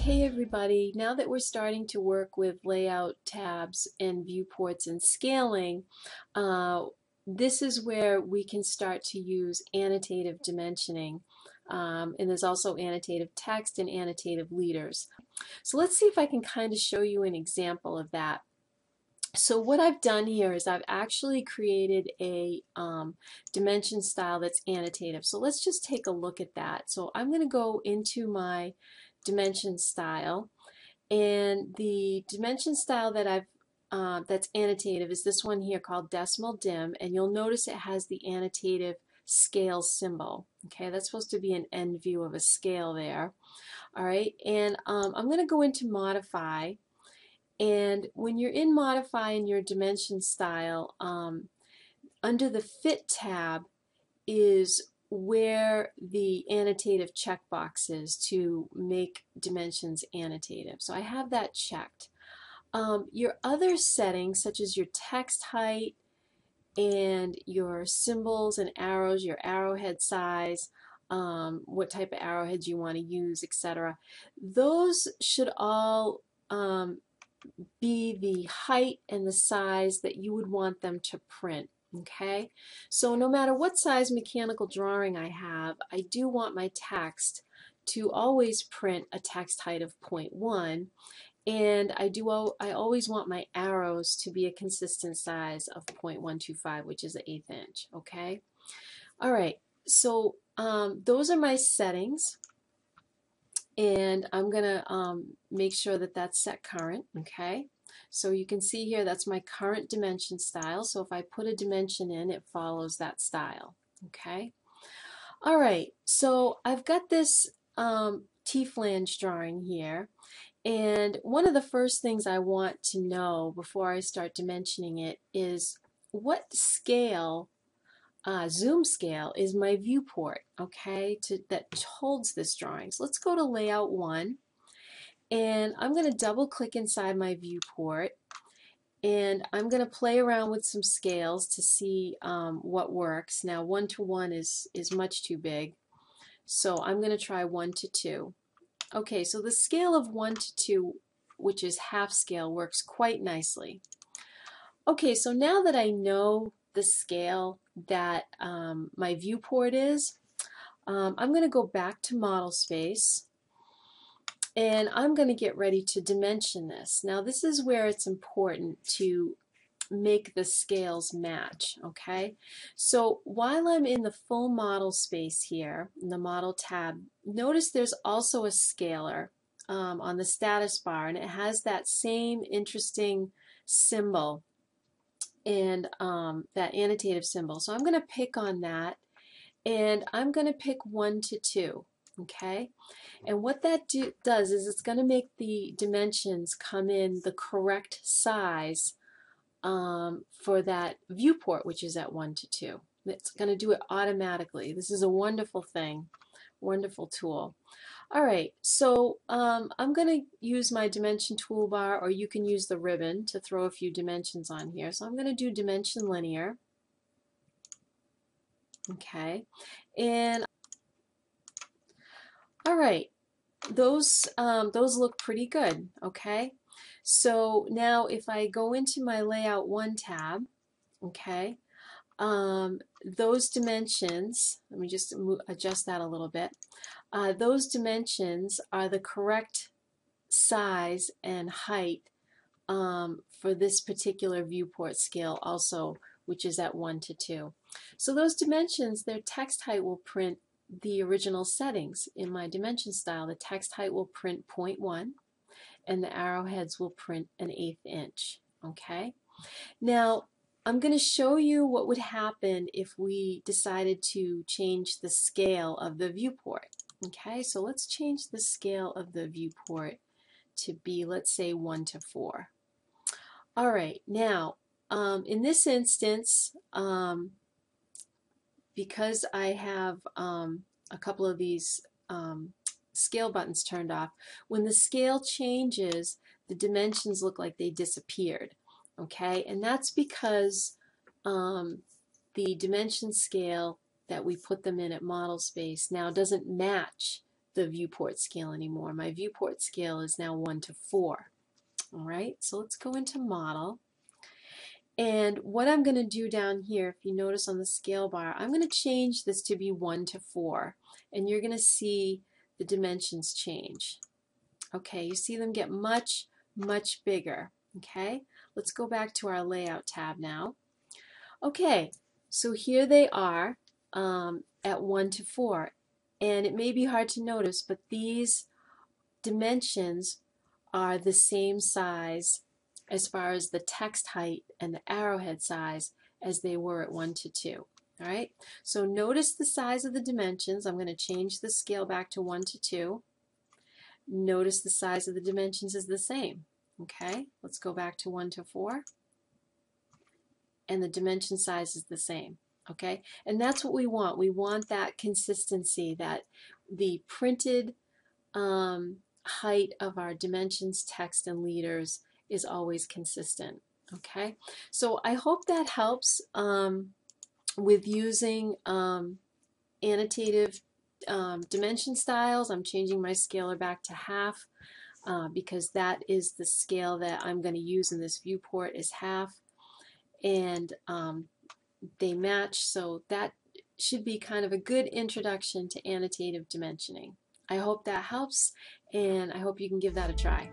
Hey everybody. Now that we're starting to work with layout tabs and viewports and scaling, uh, this is where we can start to use annotative dimensioning. Um, and there's also annotative text and annotative leaders. So let's see if I can kind of show you an example of that. So what I've done here is I've actually created a um, dimension style that's annotative. So let's just take a look at that. So I'm going to go into my dimension style. And the dimension style that I've uh, that's annotative is this one here called decimal dim and you'll notice it has the annotative scale symbol. Okay that's supposed to be an end view of a scale there. Alright and um, I'm going to go into modify. And when you're in modify in your dimension style um, under the fit tab is where the annotative checkbox is to make dimensions annotative. So I have that checked. Um, your other settings, such as your text height and your symbols and arrows, your arrowhead size, um, what type of arrowheads you want to use, etc., those should all um, be the height and the size that you would want them to print. Okay, so no matter what size mechanical drawing I have, I do want my text to always print a text height of 0.1 and I do I always want my arrows to be a consistent size of 0.125 which is an eighth inch okay? Alright so um, those are my settings and I'm gonna um, make sure that that's set current okay so you can see here that's my current dimension style. So if I put a dimension in, it follows that style. Okay. All right. So I've got this um, T-flange drawing here. And one of the first things I want to know before I start dimensioning it is what scale, uh, zoom scale, is my viewport, okay, to, that holds this drawing. So let's go to Layout 1 and I'm going to double click inside my viewport and I'm going to play around with some scales to see um, what works. Now one to one is, is much too big so I'm going to try 1 to 2. Okay so the scale of 1 to 2 which is half scale works quite nicely. Okay so now that I know the scale that um, my viewport is um, I'm going to go back to model space and I'm going to get ready to dimension this. Now this is where it's important to make the scales match okay so while I'm in the full model space here in the model tab notice there's also a scaler um, on the status bar and it has that same interesting symbol and um, that annotative symbol. So I'm going to pick on that and I'm going to pick 1 to 2 okay? And what that do, does is it's going to make the dimensions come in the correct size um, for that viewport which is at 1 to 2 it's going to do it automatically. This is a wonderful thing wonderful tool alright so um, I'm going to use my dimension toolbar or you can use the ribbon to throw a few dimensions on here so I'm going to do dimension linear okay and all right, those, um, those look pretty good, okay? So now if I go into my Layout 1 tab, okay, um, those dimensions, let me just move, adjust that a little bit, uh, those dimensions are the correct size and height um, for this particular viewport scale also, which is at 1 to 2. So those dimensions, their text height will print the original settings in my dimension style. The text height will print 0.1 and the arrowheads will print an eighth inch. Okay. Now I'm going to show you what would happen if we decided to change the scale of the viewport. Okay, so let's change the scale of the viewport to be, let's say, 1 to 4. All right, now, um, in this instance, um, because I have um, a couple of these um, scale buttons turned off, when the scale changes, the dimensions look like they disappeared. Okay, and that's because um, the dimension scale that we put them in at model space now doesn't match the viewport scale anymore. My viewport scale is now 1 to 4. All right, so let's go into model. And what I'm going to do down here, if you notice on the scale bar, I'm going to change this to be 1 to 4. And you're going to see the dimensions change. Okay, you see them get much, much bigger. Okay, let's go back to our layout tab now. Okay, so here they are um, at 1 to 4. And it may be hard to notice, but these dimensions are the same size as far as the text height and the arrowhead size as they were at 1 to 2. All right, so notice the size of the dimensions. I'm going to change the scale back to 1 to 2. Notice the size of the dimensions is the same. Okay, let's go back to 1 to 4. And the dimension size is the same. Okay, and that's what we want. We want that consistency, that the printed um, height of our dimensions, text, and leaders is always consistent. Okay, so I hope that helps um, with using um, annotative um, dimension styles. I'm changing my scaler back to half uh, because that is the scale that I'm going to use in this viewport is half and um, they match so that should be kind of a good introduction to annotative dimensioning. I hope that helps and I hope you can give that a try.